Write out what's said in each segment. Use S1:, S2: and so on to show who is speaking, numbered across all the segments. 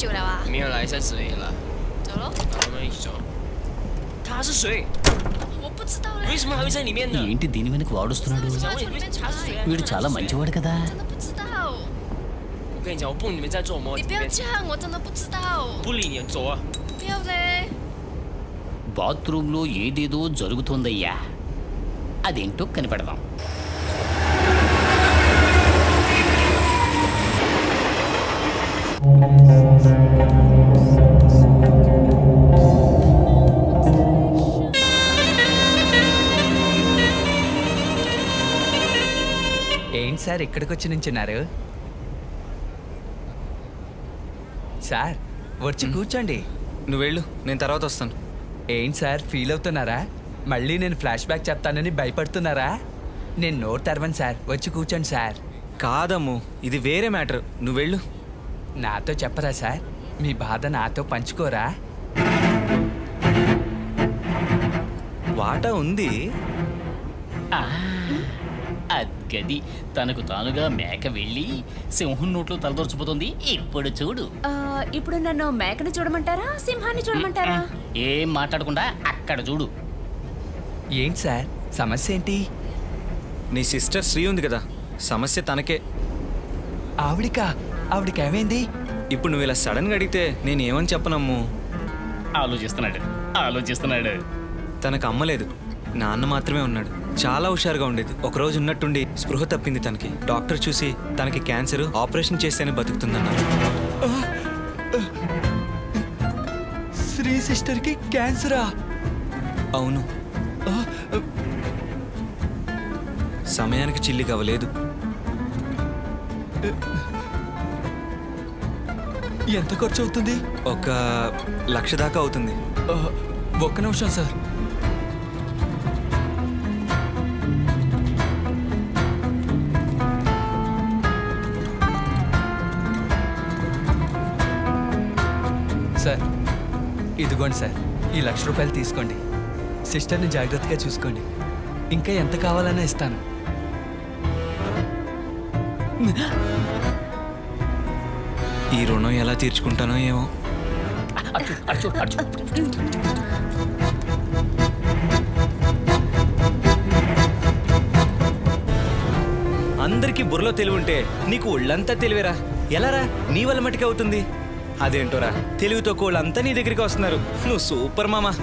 S1: 久了啊？
S2: 没有来在这里了，
S1: 走喽。
S2: 我们一起走。他是谁？
S1: 我不知道嘞
S2: 为，什么还会在里面呢？
S3: ఏంటి దీని వెనక వాడుస్తున్నాడు
S1: 为什么要从里面出来？
S3: వీడు చాలా మంచివాడు కదా
S1: 真的不知道。
S2: 我跟你讲，我不你们在做魔
S1: 你不要这样，我真的不知道。
S2: 不理你，走啊！
S1: 不要嘞。
S3: బాత్రూంలో ఏదేదో జరుగుతోందయ్యా అదేంటో కనిపెడదాం
S4: ఏంటి సార్ ఇక్కడికి వచ్చి నించున్నారు? సార్ వచ్చి కూర్చోండి.
S5: నువ్వు వెళ్ళు నేను తర్వాత వస్తాను.
S4: ఏంటి సార్ ఫీల్ అవుతున్నారా? మళ్ళీ నేను ఫ్లాష్ బ్యాక్ చెప్తానని భయపడుతున్నారా? నేను నోట్ తెరవను సార్ వచ్చి కూర్చోండి సార్.
S5: కాదమ్ము ఇది వేరే మ్యాటర్. నువ్వు వెళ్ళు
S4: నాతో చెప్పరా సార్? మీ బాధ నాతో పంచుకోరా?
S5: వాటా ఉంది?
S3: అద్గది. తనకు తానుగా మేక వెళ్ళి సింహం నోట్లో తలదొరిచిపోతుంది. ఇప్పుడు చూడు.
S6: ఇప్పుడు నన్ను మేకని చూడమంటారా సింహాన్ని చూడమంటారా?
S3: ఏం మాట్లాడకుండా అక్కడ చూడు.
S4: ఏంటి సార్? సమస్య ఏంటి?
S5: నీ సిస్టర్ శ్రీ ఉంది కదా. సమస్య తనకే.
S4: ఆవిడికా? ఆవిడికి ఏమైంది
S5: ఇప్పుడు నువ్వు ఇలా సడన్గా అడిగితే నేను ఏమని చెప్పనమ్ము?
S3: ఆలోచిస్తున్నాడు. ఆలోచిస్తున్నాడు.
S5: తనకు అమ్మలేదు నాన్న మాత్రమే ఉన్నాడు. చాలా హుషారుగా ఉండేది. ఒకరోజు ఉన్నట్టుండి స్పృహ తప్పింది తనకి. డాక్టర్ చూసి తనకి క్యాన్సర్ ఆపరేషన్ చేస్తేనే బతుకుతుందన్నారు.
S4: శ్రీ సిస్టర్కి క్యాన్సరా?
S5: అవును. సమయానికి చిల్లి కవ్వలేదు
S4: ఎంత ఖర్చు అవుతుంది
S5: ఒక లక్ష దాకా అవుతుంది.
S4: ఒక్క నిమిషం సార్. సార్ ఇదిగోండి సార్. ఈ లక్ష రూపాయలు తీసుకోండి. సిస్టర్ని జాగ్రత్తగా చూసుకోండి. ఇంకా ఎంత కావాలన్నా ఇస్తాను.
S5: ఈ రుణం ఎలా తీర్చుకుంటానో ఏమో. అందరికీ బుర్రలో తెలివి ఉంటే నీకు ఒళ్ళంతా తెలివేరా? ఎలారా? నీ వల్ల మటుకే అవుతుంది. అదేంటోరా? తెలివితో కోళ్ళంతా నీ దగ్గరికి వస్తున్నారు. నువ్వు సూపర్ మామా.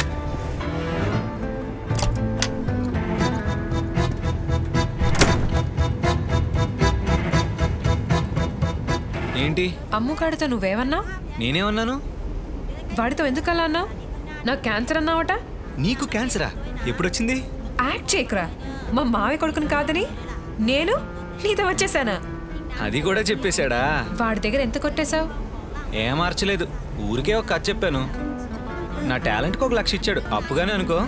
S5: ఏంటి?
S7: అమ్ముకాడితో నువ్వేమన్నావు?
S5: నేనేమన్నాను?
S7: వాడితో ఎందుకు అలా అన్నావు? నాకు క్యాన్సర్ అన్నావట?
S5: నీకు క్యాన్సరా? ఎప్పుడొచ్చింది?
S7: యాక్ట్ చేయకురా. మా మావి కొడుకుని కాదని నేను నీతో వచ్చేసానా?
S5: అది కూడా చెప్పేశాడా?
S7: వాడి దగ్గర ఎంత కొట్టేశావు?
S5: ఏం మార్చలేదు. ఊరికే ఒక కథ చెప్పాను. నా టాలెంట్కి ఒక లక్ష ఇచ్చాడు. అప్పుగానే అనుకో.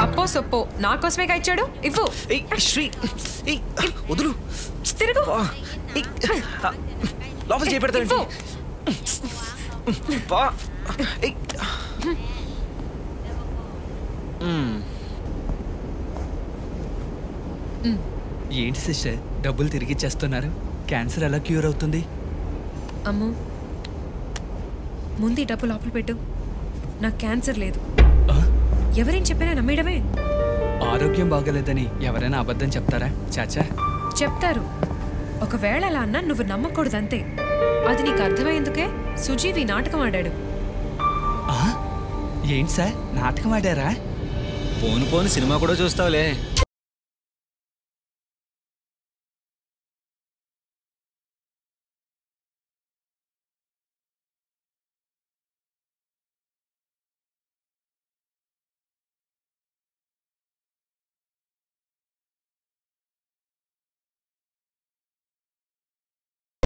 S7: అప్పో సొప్పో. నా కోసమేగా ఇచ్చాడు? ఇవ్వు.
S5: శ్రీ. వదులు.
S7: తిరుగు.
S5: లోపల చేపెడతాను. మ్మ్.
S4: ఏంటి సిస్టర్? డబ్బులు తిరిగి ఇచ్చేస్తున్నారు. క్యాన్సర్ ఎలా క్యూర్ అవుతుంది?
S7: అమ్ము. ముందు ఈ డబ్బు లోపల పెట్టు. నాకు క్యాన్సర్ లేదు? ఎవరేం చెప్పినా నమ్మేయడమే.
S4: ఆరోగ్యం బాగలేదని ఎవరైనా అబద్ధం చెప్తారా చాచా?
S7: చెప్తారు. ఒకవేళ అలా అన్నా నువ్వు నమ్మకూడదంతే. అది నీకు అర్థమయ్యేందుకే సుజీవి నాటకం ఆడాడు.
S4: ఆ? ఏంటి సార్? నాటకం ఆడారా?
S5: పోను పోను సినిమా కూడా చూస్తావులే.